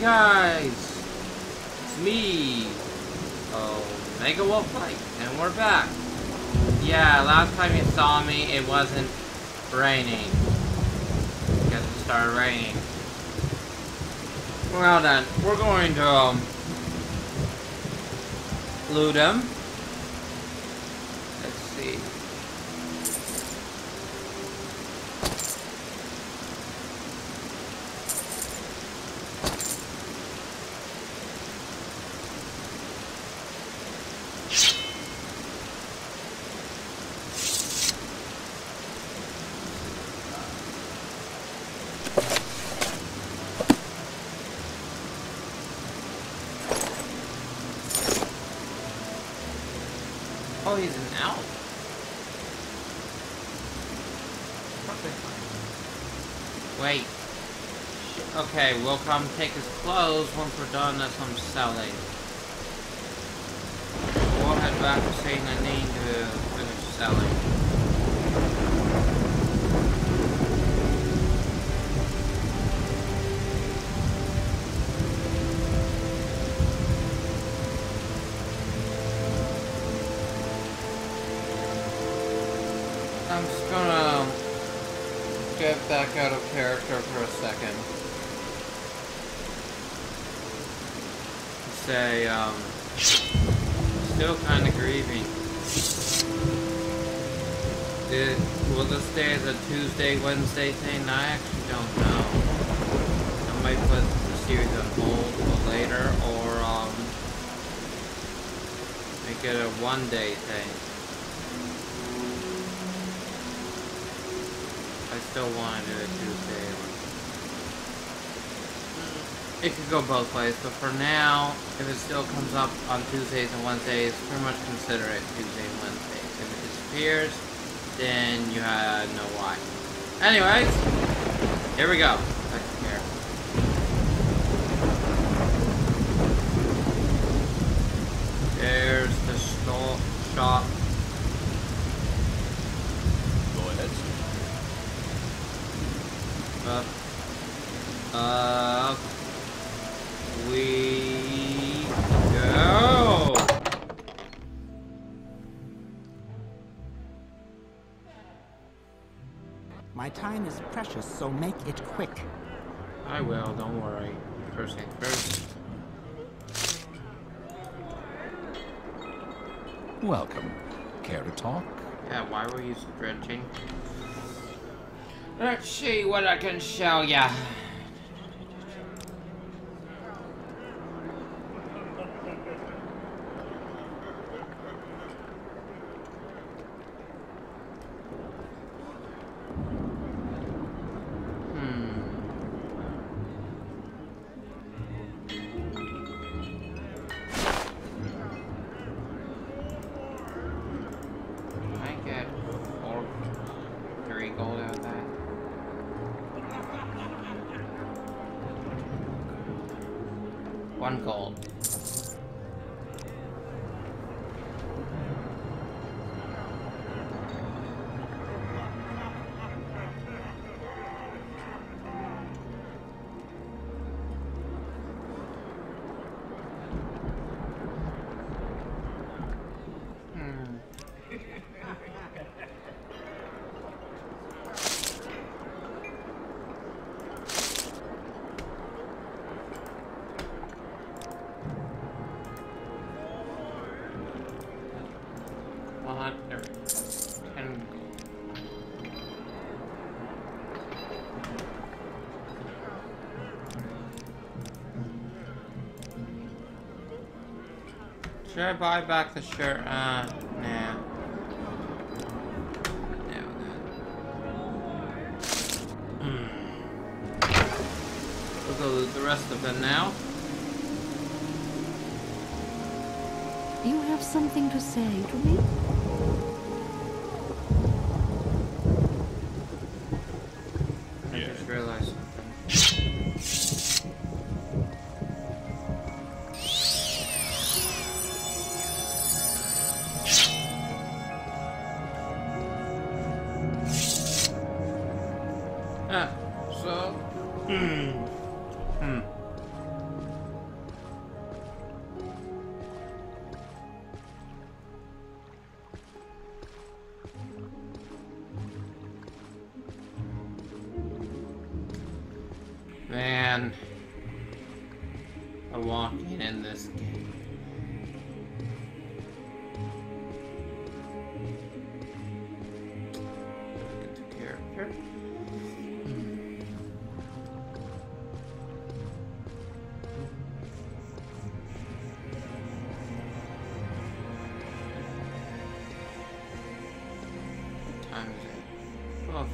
guys! It's me, oh, Mega Wolf Light, and we're back. Yeah, last time you saw me, it wasn't raining. Because it started raining. Well then, we're going to, um, loot them. Let's see. Oh, he's an elf. Wait. Okay, we'll come take his clothes once we're done with some selling. We'll head back to Seyda Neen to finish selling. Out of character for a second. Say, um, still kind of grieving. Did, will this stay as a Tuesday, Wednesday thing? I actually don't know. I might put the series on hold for later, or, um, make it a one-day thing. I still want to do it Tuesday. It could go both ways, but for now, if it still comes up on Tuesdays and Wednesdays, pretty much consider it Tuesday and Wednesdays. If it disappears, then you uh, know why. Anyways, here we go. Here. There's the shop. Go ahead, sir. Up. Up. We go. My time is precious, so make it quick. I will, don't worry. First thing first. Welcome. Care to talk? Yeah, why were you stretching? Let's see what I can show ya. Should I buy back the shirt? Uh, nah. No. We'll the rest of it now. You have something to say to me? Ah, so, hmm,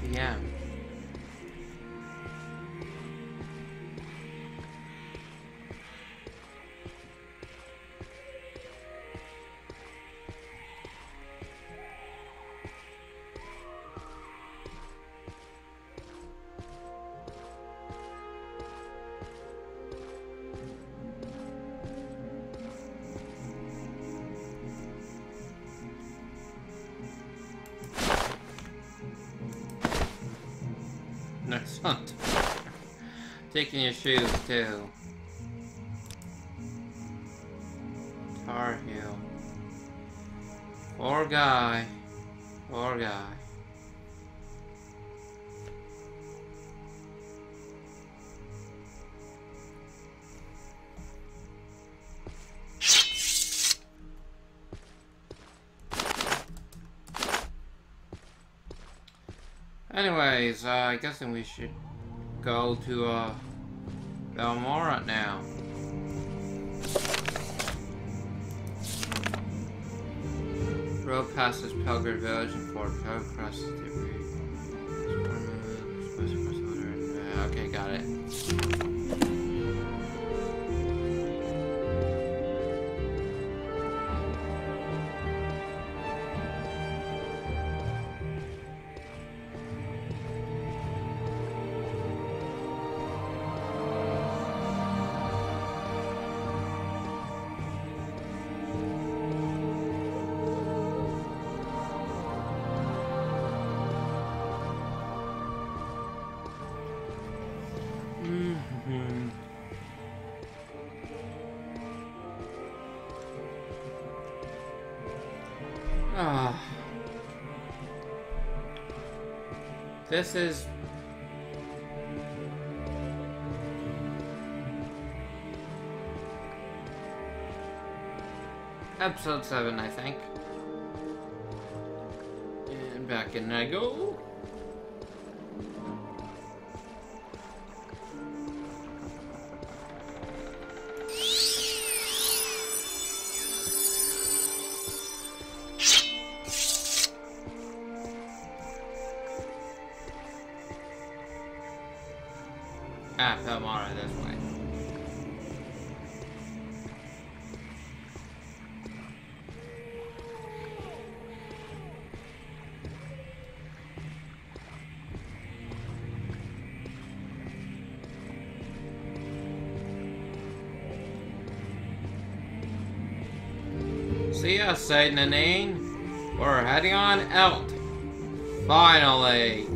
12 p.m. hunt. Taking your shoes too. Tar Heel. Poor guy. Poor guy. Anyways, uh, I guess then we should go to uh, Balmora now. Road passes Pelagiad Village and Fort Road crosses debris. Okay, got it. This is episode 7, I think. And back in I go. See ya, Seyda Neen. We're heading on out. Finally.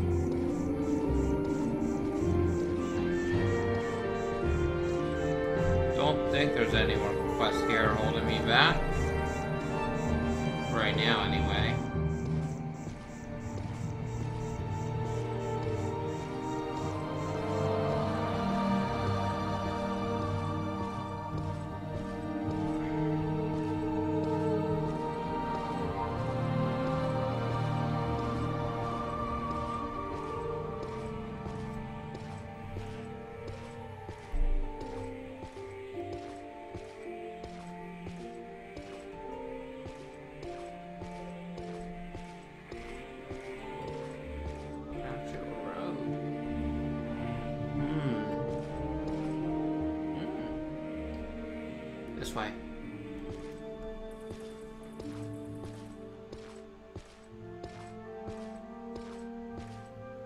Way.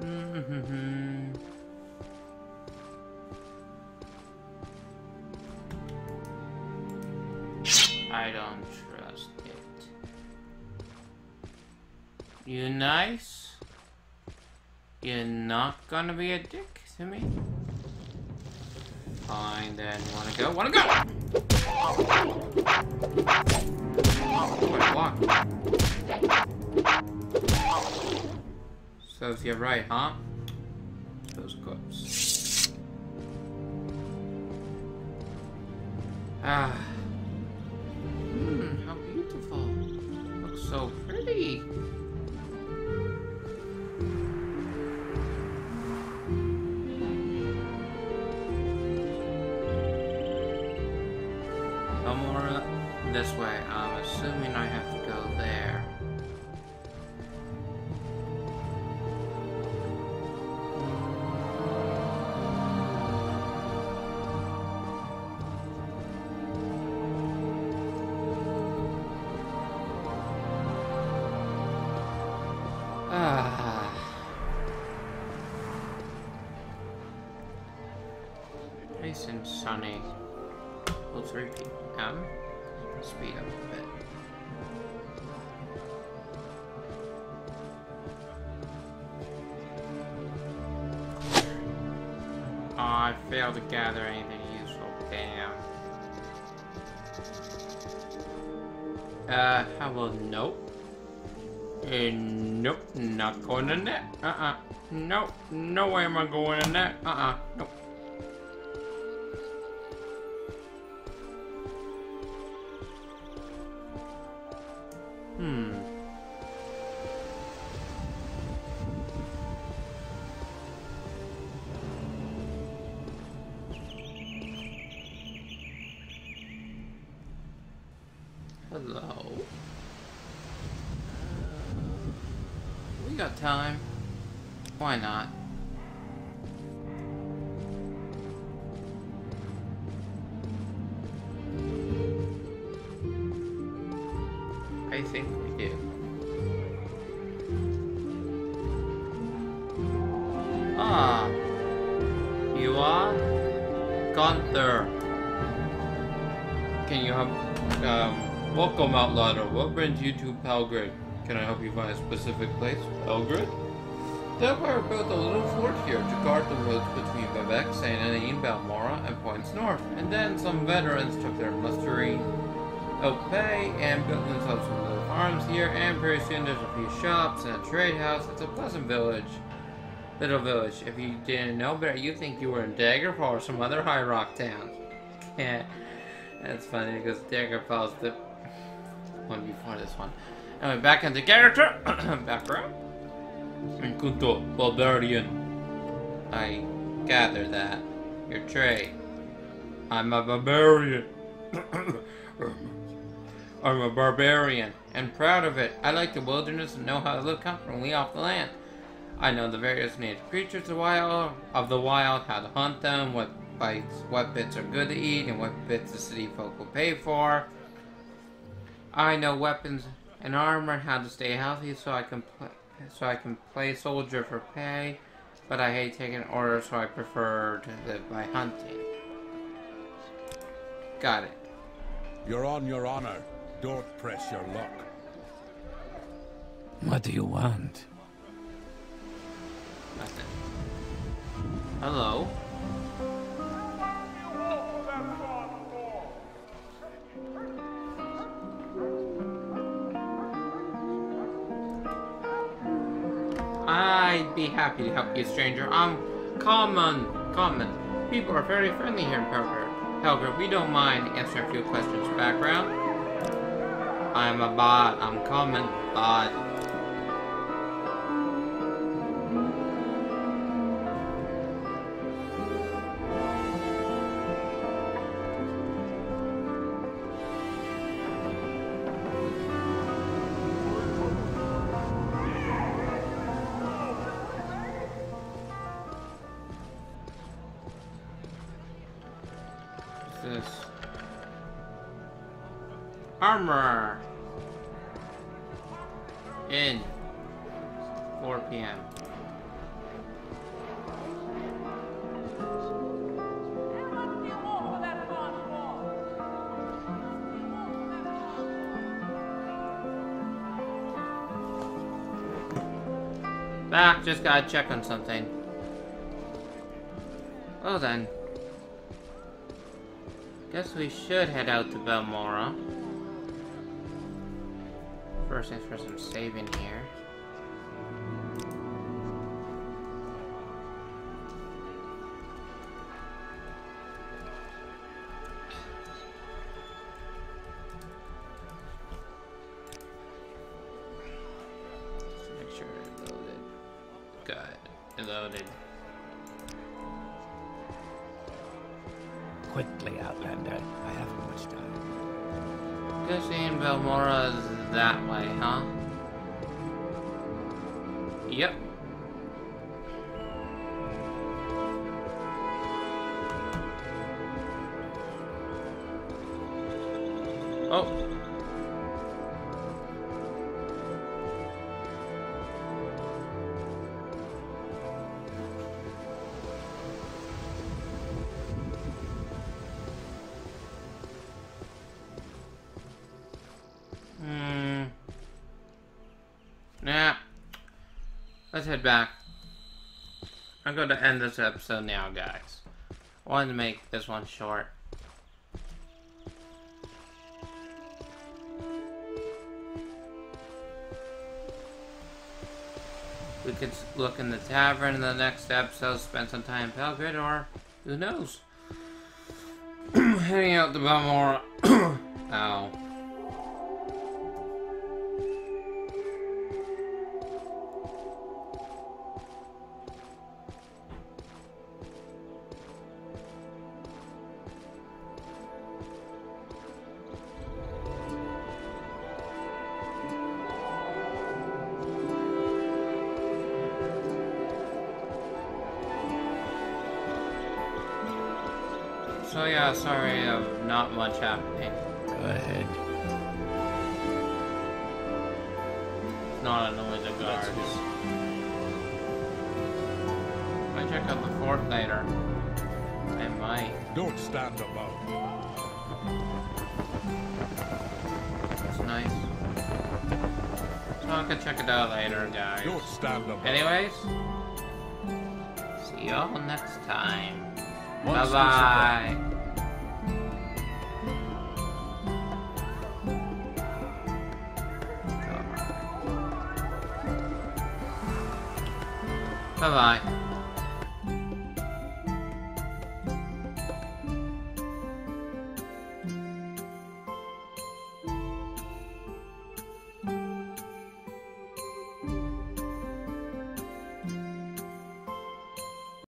I don't trust it. You nice? You're not gonna be a dick to me? Fine then, wanna go? Wanna go! Serves you right, huh? Those clips. Ah. Assuming I have to go there. Ah. Nice and sunny. Well, 3 people p.m. Speed up a bit. I failed to gather anything useful. Damn. Uh, how about nope? Uh, nope, not going in there. Uh-uh. Nope, no way am I going in there. Uh-uh, nope. Hello. We got time. Why not? I think we do. Ah, you are Gunther. Can you help? Um, welcome, Outlander. What brings you to Pelagiad? Can I help you find a specific place? Pelagiad? The Empire built a little fort here to guard the roads between Vivec, Seyda Neen, Balmora, and points north. And then some veterans took their mustering of pay and built themselves some little farms here. And pretty soon there's a few shops and a trade house. It's a pleasant village. Little village. If you didn't know better, you'd think you were in Daggerfall or some other high rock town. That's funny because Daggerfall's the one before this one. Anyway, back into character. Background. Inkunto, Barbarian. I gather that. Your trade. I'm a barbarian. I'm a barbarian and proud of it. I like the wilderness and know how to live comfortably off the land. I know the various native creatures of the wild, of the wild, how to hunt them, what bites, what bits are good to eat, and what bits the city folk will pay for. I know weapons and armor, how to stay healthy, so I can pl- so I can play soldier for pay. But I hate taking orders, so I prefer to live by hunting. Got it. You're on your honor. Don't press your luck. What do you want? Nothing. Hello. Be happy to help you, stranger. Um, I'm common. Common. People are very friendly here in Pelagiad. Pelagiad, we don't mind answering a few questions. Background? I'm a bot. I'm common. Bot. Armor. In. 4 p.m. Back, just gotta check on something. Well then. Guess we should head out to Balmora first things first, I'm saving here. Quickly, Outlander. I haven't much time. Good seeing Balmora's that way, huh? Yep. Oh. Back. I'm going to end this episode now, guys. I Wanted to make this one short. We could look in the tavern in the next episode, spend some time in Belgrade, or who knows? Heading out to Balmora. Ow. So yeah, sorry of not much happening. Go ahead. Not annoying the guards. I check out the fort later. I might. Don't stand about. It's nice. So I can check it out later, guys. Don't stand about. Anyways, see y'all next time. 拜拜。拜拜。